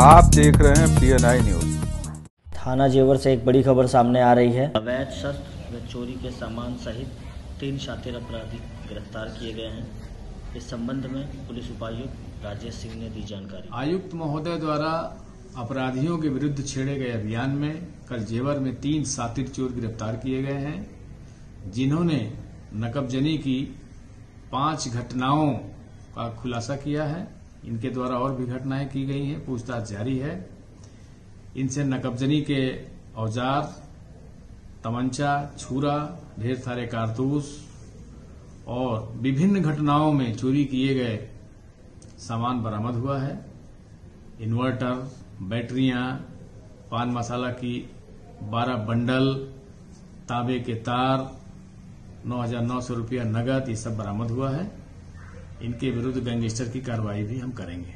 आप देख रहे हैं पीएनआई न्यूज़ थाना जेवर से एक बड़ी खबर सामने आ रही है। अवैध शस्त्र व चोरी के सामान सहित तीन शातिर अपराधी गिरफ़्तार किए गए हैं। इस संबंध में पुलिस उपायुक्त राजेश सिंह ने दी जानकारी। आयुक्त महोदय द्वारा अपराधियों के विरुद्ध छेड़े गए अभियान में कल जेवर में तीन सातिर चोर गिरफ़्तार किए गए हैं जिन्होंने नकबजनी की पाँच घटनाओं का खुलासा किया है। इनके द्वारा और भी घटनाएँ की गई हैं पूछताछ जारी है। इनसे नकबजनी के औज़ार तमंचा छुरा ढेर सारे कारतूस और विभिन्न घटनाओं में चोरी किए गए सामान बरामद हुआ है। इन्वर्टर बैटरियाँ पान मसाला की 12 बंडल तांबे के तार 9,900 रुपया नगद ये सब बरामद हुआ है। इनके विरुद्ध गैंगस्टर की कार्रवाई भी हम करेंगे।